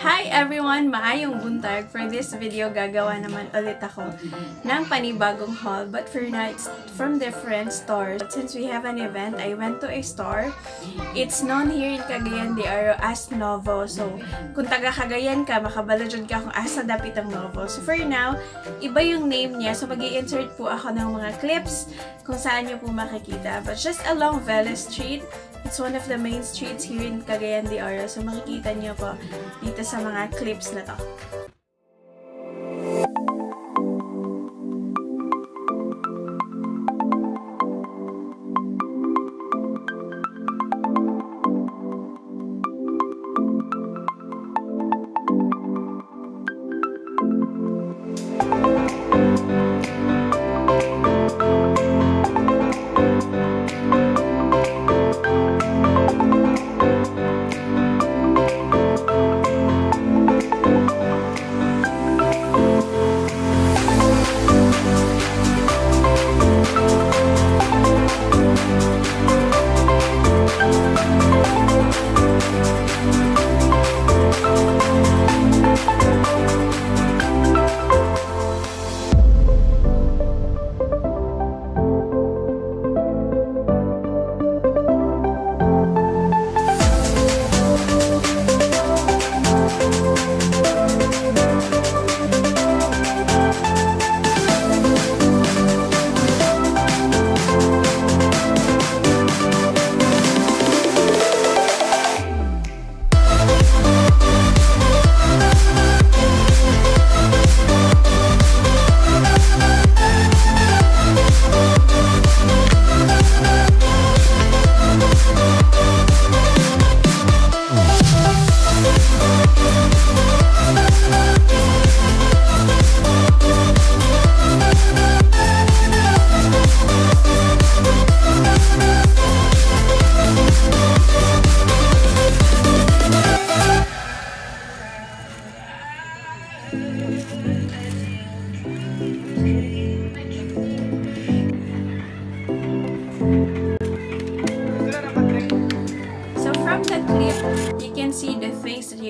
Hi everyone! Maayong buntag! For this video, gagawa naman ulit ako ng panibagong haul. But for now, it's from different stores. But since we have an event, I went to a store. It's known here in Cagayan de Oro as Novo. So, kung taga Cagayan ka, makabalajod ka kung asa dapit ang Novo. So for now, iba yung name niya. So mag insert po ako ng mga clips kung saan niyo po makikita. But just along Vela Street, It's one of the main streets here in Cagayan de Oro. So makikita niyo po dito sa mga clips na to.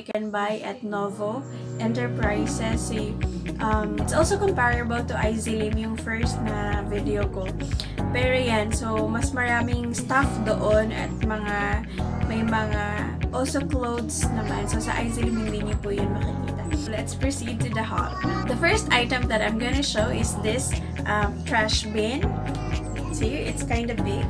You can buy at Novo Enterprises. Um, it's also comparable to Izilim, yung first na video ko. Pero yan, so mas maraming stuff doon at mga, may mga also clothes naman. So sa Izilim, hindi niyo po yun makikita. Let's proceed to the haul. The first item that I'm gonna show is this um, trash bin. See, it's kind of big.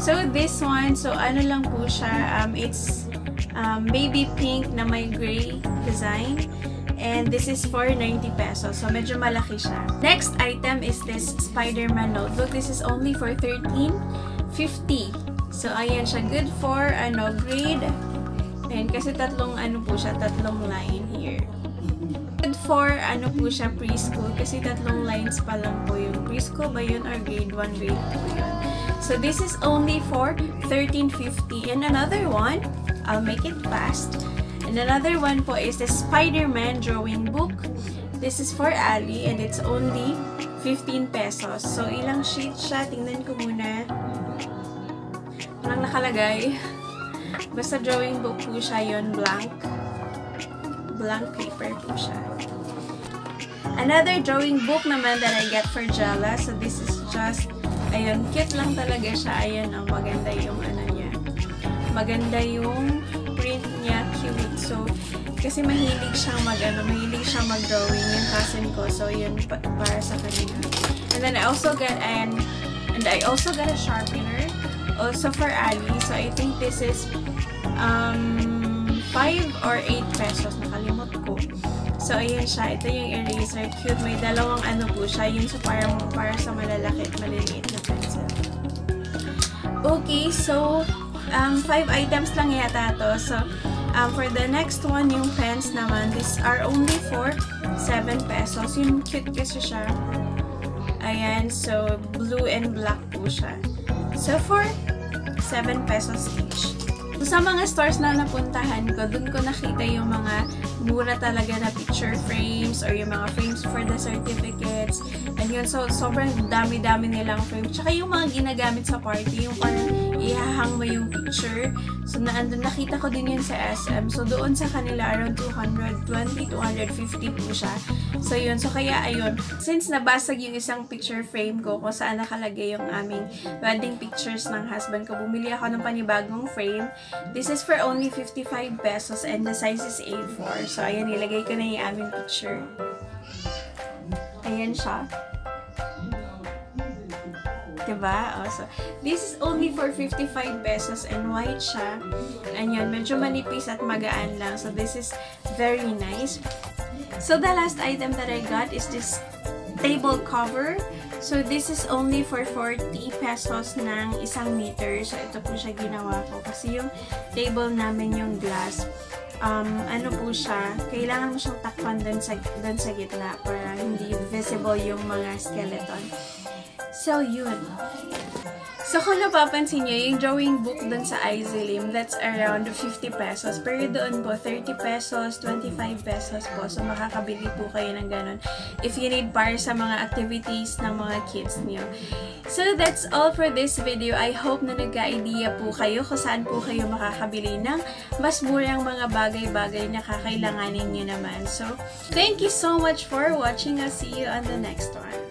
So this one, so ano lang po siya, um, it's um, baby pink na may gray design. And this is for 90 pesos. So, medyo malaki siya. Next item is this Spider-Man notebook. This is only for 13.50. So, ayan siya. Good for, ano, grade. Ayan, kasi tatlong, ano po siya, tatlong line here. Good for, ano po siya, preschool. Kasi tatlong lines pa lang po yung preschool ba yun or grade 1, grade 2 yun. So, this is only for 13.50. And another one, I'll make it fast. And another one po is the Spider-Man drawing book. This is for Ali and it's only 15 pesos. So, ilang sheets siya? Tingnan ko muna. Walang nakalagay. Basta drawing book po siya yon blank. Blank paper po siya. Another drawing book naman that I get for Jella. So, this is just, ayun, cute lang talaga siya. Ayun, ang maganda yung ano niya. Maganda yung niya, cute. So, kasi mahilig siyang mag, ano, mahilig siyang mag-drawing yung cousin ko. So, yun pa para sa kanya. And then, I also got an, and I also got a sharpener. Also for Ali. So, I think this is, um, 5 or 8 pesos. Nakalimot ko. So, ayan siya. Ito yung eraser. Cute. May dalawang ano po siya. Yung sa para, para sa malalaki at maliliit na pencil. Okay, so, um, five items lang yata to. So, um, for the next one, yung pens naman, these are only for 7 pesos. Yung cute kasi siya. Ayan, so, blue and black po siya. So, for 7 pesos each. Sa mga stores na napuntahan ko, dun ko nakita yung mga mura talaga na picture frames or yung mga frames for the certificates. And yun, so sobrang dami-dami nilang frames. Tsaka yung mga ginagamit sa party, yung parang ihahang mo yung picture. So naandun, nakita ko din yun sa SM. So doon sa kanila, around 220, 250 po siya. So yun, so kaya ayun, since nabasag yung isang picture frame ko kung saan nakalagay yung aming wedding pictures ng husband ko, bumili ako ng panibagong frame. This is for only 55 pesos and the size is A4. So, ayan, nilagay ko na yung aming picture. Ayan siya. Diba? Oh, so, this is only for 55 pesos and white siya. Ayan, medyo manipis at magaan lang. So, this is very nice. So, the last item that I got is this table cover. So, this is only for 40 pesos ng isang meter. So, ito po siya ginawa ko. Kasi yung table namin yung glass, um, ano po siya, kailangan mo siyang takpan dun sa, dun sa gitna para hindi visible yung mga skeleton. So, yun. So, kung napapansin nyo, yung drawing book dun sa Izilim, that's around 50 pesos. Pero doon po, 30 pesos, 25 pesos po. So, makakabili po kayo ng ganun if you need para sa mga activities ng mga kids niyo. So, that's all for this video. I hope na nagka-idea po kayo kung saan po kayo makakabili ng mas murang mga bagay-bagay na kakailanganin niyo naman. So, thank you so much for watching. I'll see you on the next one.